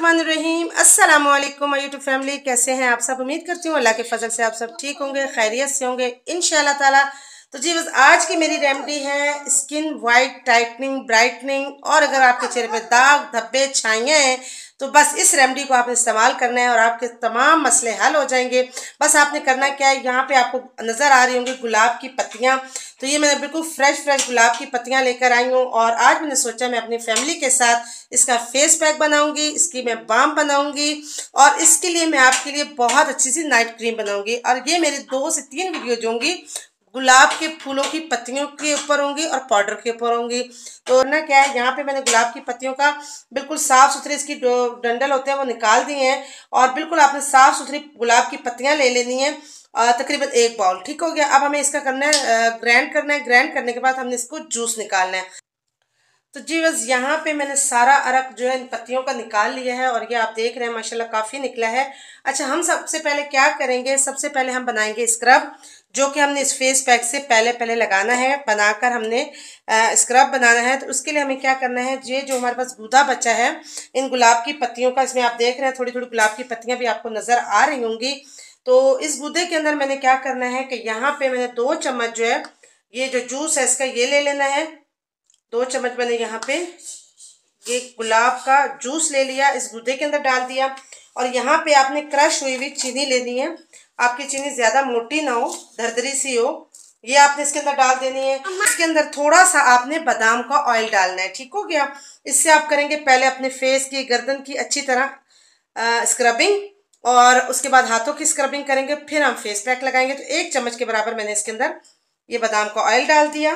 रहीम अस्सलाम वालेकुम YouTube family, कैसे हैं आप सब? उम्मीद करती हूँ अल्लाह के फजल से आप सब ठीक होंगे, खैरियत से होंगे इन ताला। तो जी, बस आज की मेरी रेमडी है स्किन वाइट टाइटनिंग ब्राइटनिंग और अगर आपके चेहरे पे दाग, धब्बे, छाइयाँ हैं तो बस इस रेमडी को आपने इस्तेमाल करना है और आपके तमाम मसले हल हो जाएँगे। बस आपने करना क्या है? यहाँ पे आपको नज़र आ रही होंगी गुलाब की पत्तियाँ। तो ये मैंने बिल्कुल फ्रेश फ्रेश गुलाब की पत्तियाँ लेकर आई हूँ और आज मैंने सोचा मैं अपनी फैमिली के साथ इसका फेस पैक बनाऊँगी, इसकी मैं बाम बनाऊँगी और इसके लिए मैं आपके लिए बहुत अच्छी सी नाइट क्रीम बनाऊँगी। और ये मेरी दो से तीन वीडियो जो होंगी गुलाब के फूलों की पत्तियों के ऊपर होंगी और पाउडर के ऊपर होंगी। तो ना क्या है, यहाँ पे मैंने गुलाब की पत्तियों का बिल्कुल साफ़ सुथरे इसकी डंडल होते हैं, वो निकाल दिए हैं और बिल्कुल आपने साफ़ सुथरी गुलाब की पत्तियाँ ले लेनी है तकरीबन एक बाउल। ठीक हो गया, अब हमें इसका करना है ग्रैंड करना है। ग्रैंड करने के बाद हमने इसको जूस निकालना है। तो जी बस यहाँ पे मैंने सारा अरक जो है इन पत्तियों का निकाल लिया है और ये आप देख रहे हैं, माशाल्लाह काफ़ी निकला है। अच्छा हम सबसे पहले क्या करेंगे? सबसे पहले हम बनाएँगे स्क्रब जो कि हमने इस फेस पैक से पहले पहले लगाना है, बनाकर हमने स्क्रब बनाना है। तो उसके लिए हमें क्या करना है? ये जो हमारे पास गूदा बचा है, इन गुलाब की पत्तियों का, इसमें आप देख रहे हैं थोड़ी थोड़ी गुलाब की पत्तियाँ भी आपको नज़र आ रही होंगी। तो इस गूदे के अंदर मैंने क्या करना है कि यहाँ पे मैंने दो चम्मच जो है, ये जो जूस है, इसका ये ले लेना है। दो चम्मच मैंने यहाँ पे ये गुलाब का जूस ले लिया, इस गुदे के अंदर डाल दिया। और यहाँ पे आपने क्रश हुई हुई चीनी लेनी है। आपकी चीनी ज़्यादा मोटी ना हो दरदरी सी हो, ये आपने इसके अंदर डाल देनी है। इसके अंदर थोड़ा सा आपने बादाम का ऑयल डालना है, ठीक हो गया? इससे आप करेंगे पहले अपने फेस की, गर्दन की अच्छी तरह स्क्रबिंग और उसके बाद हाथों की स्क्रबिंग करेंगे, फिर हम फेस पैक लगाएँगे। तो एक चम्मच के बराबर मैंने इसके अंदर ये बादाम का ऑयल डाल दिया।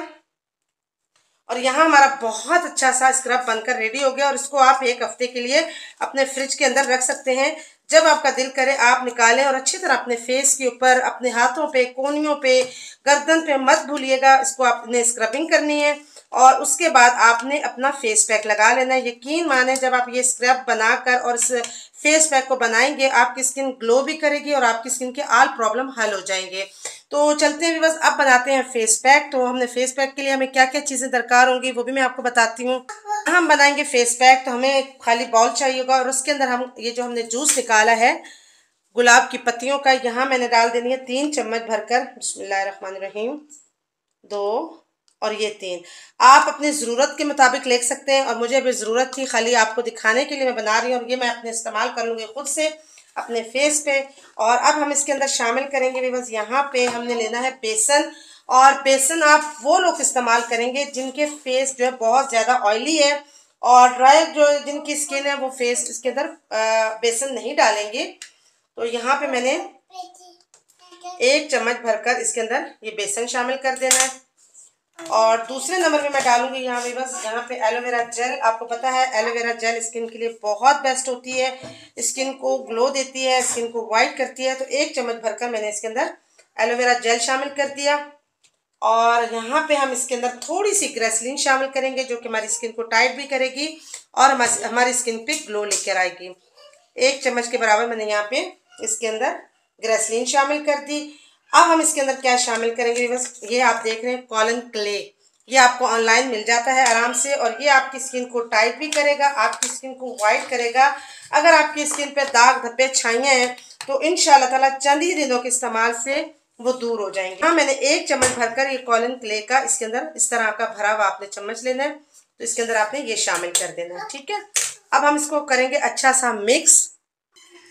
और यहाँ हमारा बहुत अच्छा सा स्क्रब बनकर रेडी हो गया और इसको आप एक हफ़्ते के लिए अपने फ्रिज के अंदर रख सकते हैं। जब आपका दिल करे, आप निकालें और अच्छी तरह अपने फेस के ऊपर, अपने हाथों पे, कोनियों पे, गर्दन पे मत भूलिएगा, इसको आपने स्क्रबिंग करनी है और उसके बाद आपने अपना फेस पैक लगा लेना है। यकीन माने, जब आप ये स्क्रब बनाकर और इस फेस पैक को बनाएँगे, आपकी स्किन ग्लो भी करेगी और आपकी स्किन के आल प्रॉब्लम हल हो जाएँगे। तो चलते हैं बस, अब बनाते हैं फेस पैक तो हमने फेस पैक के लिए हमें क्या क्या चीज़ें दरकार होंगी, वो भी मैं आपको बताती हूँ। हम बनाएँगे फेस पैक तो हमें खाली बाउल चाहिए होगा और उसके अंदर हम, ये जो हमने जूस निकाला है, गुलाब की पत्तियों का, यहाँ मैंने डाल देनी है तीन चम्मच भरकर, बिस्मिल्लाहिर्रहमानिर्रहीम, दो और ये तीन। आप अपनी ज़रूरत के मुताबिक ले सकते हैं और मुझे अभी ज़रूरत थी खाली आपको दिखाने के लिए मैं बना रही हूँ, और ये मैं अपने इस्तेमाल कर लूँगी ख़ुद से। अपने फेस पे। और अब हम इसके अंदर शामिल करेंगे बस यहाँ पे हमने लेना है बेसन। और बेसन आप वो लोग इस्तेमाल करेंगे जिनके फेस जो है बहुत ज़्यादा ऑयली है। और ड्राई जो जिनकी स्किन है वो फेस इसके अंदर बेसन नहीं डालेंगे। तो यहाँ पे मैंने एक चम्मच भरकर इसके अंदर ये बेसन शामिल कर देना है। और दूसरे नंबर पे मैं डालूँगी यहाँ पे बस यहाँ पे एलोवेरा जेल आपको पता है एलोवेरा जेल स्किन के लिए बहुत बेस्ट होती है। स्किन को ग्लो देती है स्किन को वाइट करती है तो एक चम्मच भरकर मैंने इसके अंदर एलोवेरा जेल शामिल कर दिया। और यहाँ पे हम इसके अंदर थोड़ी सी ग्रेसलिन शामिल करेंगे, जो कि हमारी स्किन को टाइट भी करेगी और हमारी स्किन पे ग्लो लेकर आएगी। एक चम्मच के बराबर मैंने यहाँ पे इसके अंदर ग्रेसलिन शामिल कर दी। अब हम इसके अंदर क्या शामिल करेंगे? बस ये आप देख रहे हैं कॉलन क्ले ये आपको ऑनलाइन मिल जाता है आराम से और ये आपकी स्किन को टाइट भी करेगा, आपकी स्किन को वाइट करेगा। अगर आपकी स्किन पे दाग धब्बे छाइयाँ हैं तो इन ताला चंद ही दिनों के इस्तेमाल से वो दूर हो जाएँगे। हाँ मैंने एक चम्मच भरकर ये कॉलन क्ले का इसके अंदर इस तरह का भरा हुआ आपने चम्मच लेना है तो इसके अंदर आपने ये शामिल कर देना है, ठीक है? अब हम इसको करेंगे अच्छा सा मिक्स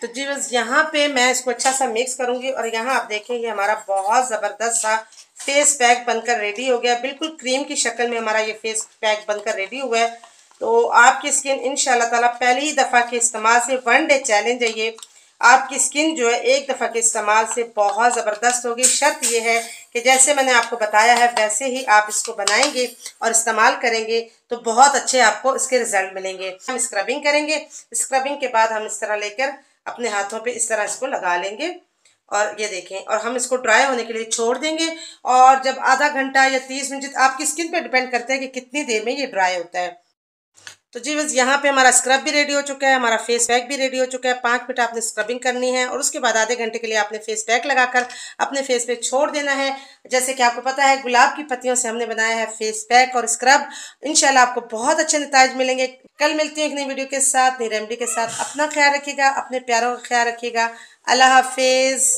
तो जी बस यहाँ पे मैं इसको अच्छा सा मिक्स करूँगी और यहाँ आप देखेंगे हमारा बहुत ज़बरदस्त सा फेस पैक बनकर रेडी हो गया। बिल्कुल क्रीम की शक्ल में हमारा ये फेस पैक बनकर रेडी हुआ है। तो आपकी स्किन इन ताला पहली दफ़ा के इस्तेमाल से वन डे चैलेंज है ये। आपकी स्किन जो है एक दफ़ा के इस्तेमाल से बहुत ज़बरदस्त होगी। शर्त यह है कि जैसे मैंने आपको बताया है, वैसे ही आप इसको बनाएँगे और इस्तेमाल करेंगे तो बहुत अच्छे आपको इसके रिज़ल्ट मिलेंगे। हम स्क्रबिंग करेंगे। स्क्रबिंग के बाद हम इस तरह लेकर अपने हाथों पे इस तरह इसको लगा लेंगे और ये देखें, और हम इसको ड्राई होने के लिए छोड़ देंगे। और जब आधा घंटा या तीस मिनट आपकी स्किन पे डिपेंड करता है कि कितनी देर में ये ड्राई होता है? तो जी बस यहाँ पे हमारा स्क्रब भी रेडी हो चुका है, हमारा फेस पैक भी रेडी हो चुका है। पाँच मिनट आपने स्क्रबिंग करनी है और उसके बाद आधे घंटे के लिए आपने फेस पैक लगाकर अपने फेस पे छोड़ देना है। जैसे कि आपको पता है, गुलाब की पत्तियों से हमने बनाया है फेस पैक और स्क्रब इनशाला आपको बहुत अच्छे नतज मिलेंगे। कल मिलती हूँ एक नई वीडियो के साथ, नई रेमडी के साथ। अपना ख्याल रखिएगा, अपने प्यारों का ख्याल रखिएगा। अल्लाह हाफिज़।